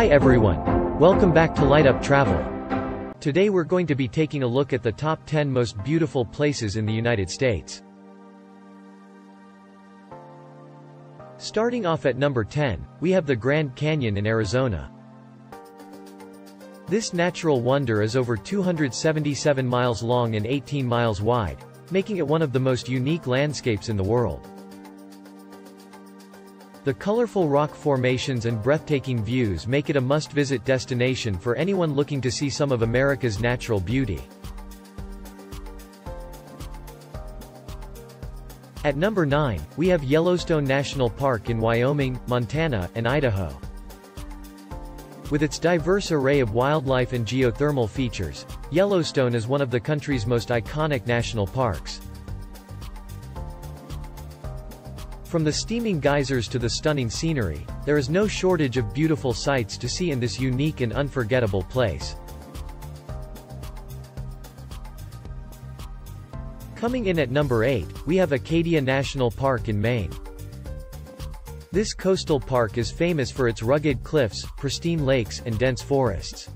Hi everyone. Welcome back to Light Up Travel. Today we're going to be taking a look at the top 10 most beautiful places in the United States. Starting off at number 10, we have the Grand Canyon in Arizona. This natural wonder is over 277 miles long and 18 miles wide, making it one of the most unique landscapes in the world. The colorful rock formations and breathtaking views make it a must-visit destination for anyone looking to see some of America's natural beauty. At number 9, we have Yellowstone National Park in Wyoming, Montana, and Idaho. With its diverse array of wildlife and geothermal features, Yellowstone is one of the country's most iconic national parks. From the steaming geysers to the stunning scenery, there is no shortage of beautiful sights to see in this unique and unforgettable place. Coming in at number 8, we have Acadia National Park in Maine. This coastal park is famous for its rugged cliffs, pristine lakes, and dense forests.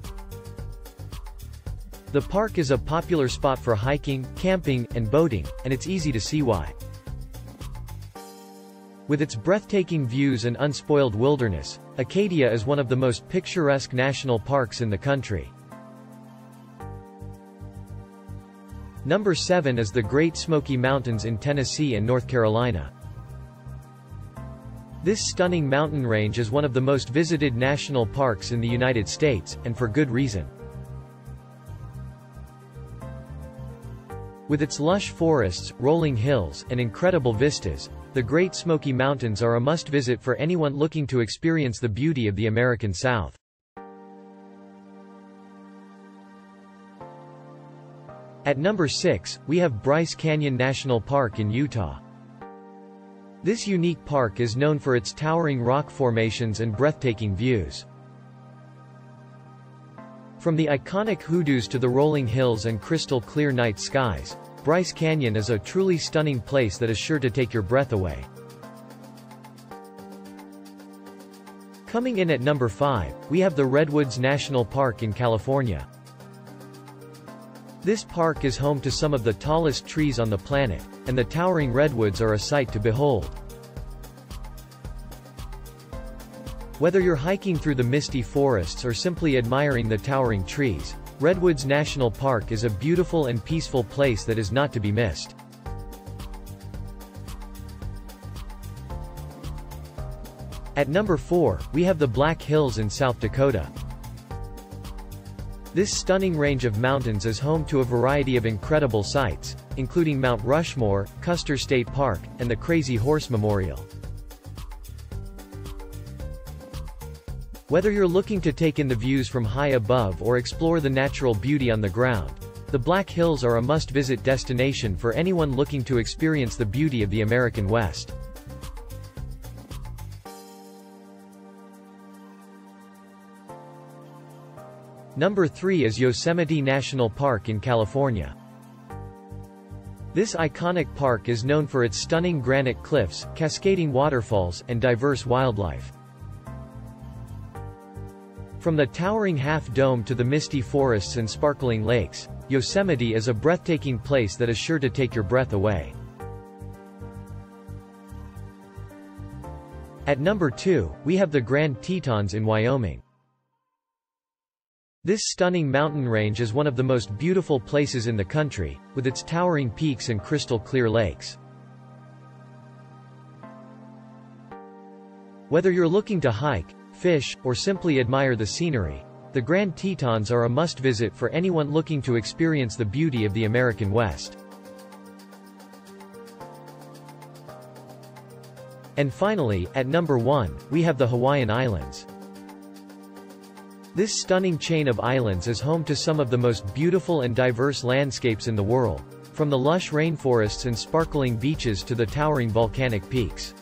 The park is a popular spot for hiking, camping, and boating, and it's easy to see why. With its breathtaking views and unspoiled wilderness, Acadia is one of the most picturesque national parks in the country. Number 7 is the Great Smoky Mountains in Tennessee and North Carolina. This stunning mountain range is one of the most visited national parks in the United States, and for good reason. With its lush forests, rolling hills, and incredible vistas, the Great Smoky Mountains are a must-visit for anyone looking to experience the beauty of the American South. At number 6, we have Bryce Canyon National Park in Utah. This unique park is known for its towering rock formations and breathtaking views. From the iconic hoodoos to the rolling hills and crystal clear night skies, Bryce Canyon is a truly stunning place that is sure to take your breath away. Coming in at number 5, we have the Redwoods National Park in California. This park is home to some of the tallest trees on the planet, and the towering redwoods are a sight to behold. Whether you're hiking through the misty forests or simply admiring the towering trees, Redwoods National Park is a beautiful and peaceful place that is not to be missed. At number 4, we have the Black Hills in South Dakota. This stunning range of mountains is home to a variety of incredible sights, including Mount Rushmore, Custer State Park, and the Crazy Horse Memorial. Whether you're looking to take in the views from high above or explore the natural beauty on the ground, the Black Hills are a must-visit destination for anyone looking to experience the beauty of the American West. Number 3 is Yosemite National Park in California. This iconic park is known for its stunning granite cliffs, cascading waterfalls, and diverse wildlife. From the towering half-dome to the misty forests and sparkling lakes, Yosemite is a breathtaking place that is sure to take your breath away. At number 2, we have the Grand Tetons in Wyoming. This stunning mountain range is one of the most beautiful places in the country, with its towering peaks and crystal clear lakes. Whether you're looking to hike, fish, or simply admire the scenery. The Grand Tetons are a must-visit for anyone looking to experience the beauty of the American West. And finally, at number 1, we have the Hawaiian Islands. This stunning chain of islands is home to some of the most beautiful and diverse landscapes in the world, from the lush rainforests and sparkling beaches to the towering volcanic peaks.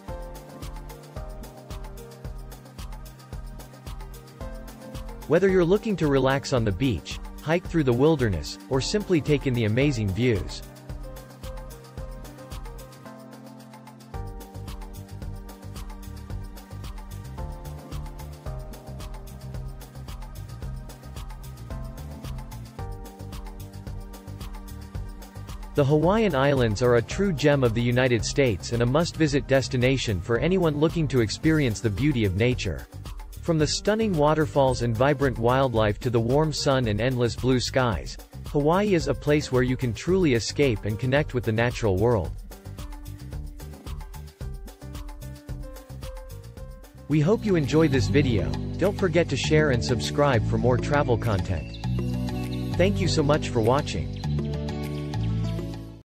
Whether you're looking to relax on the beach, hike through the wilderness, or simply take in the amazing views. The Hawaiian Islands are a true gem of the United States and a must-visit destination for anyone looking to experience the beauty of nature. From the stunning waterfalls and vibrant wildlife to the warm sun and endless blue skies, Hawaii is a place where you can truly escape and connect with the natural world. We hope you enjoyed this video, don't forget to share and subscribe for more travel content. Thank you so much for watching.